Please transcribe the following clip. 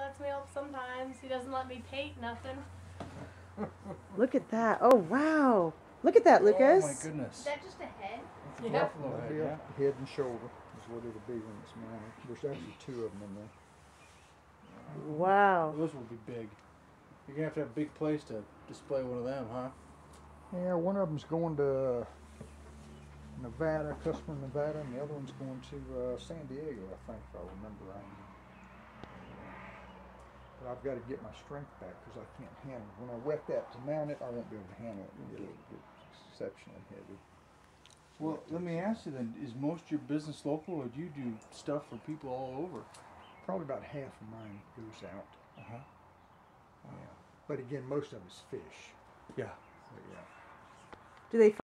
lets me help sometimes. He doesn't let me paint nothing. Look at that. Oh wow. Look at that, Lucas. Oh my goodness. Is that just a head? It's a Yeah. buffalo head, be yeah. head and shoulder is what it'll be when it's mounted. There's actually two of them in there. Wow. Those will be big. You're gonna have to have a big place to display one of them, huh? Yeah, one of them's going to Nevada, Customer, Nevada, and the other one's going to uh, San Diego, I think, if I remember right. But I've got to get my strength back because I can't handle it. When I wet that to mount it, I won't be able to handle it. It'll get, get exceptionally heavy. Well, let me ask you then: Is most of your business local, or do you do stuff for people all over? Probably about half of mine goes out. Uh huh. Yeah. But again, most of it's fish. Yeah. But yeah. Do they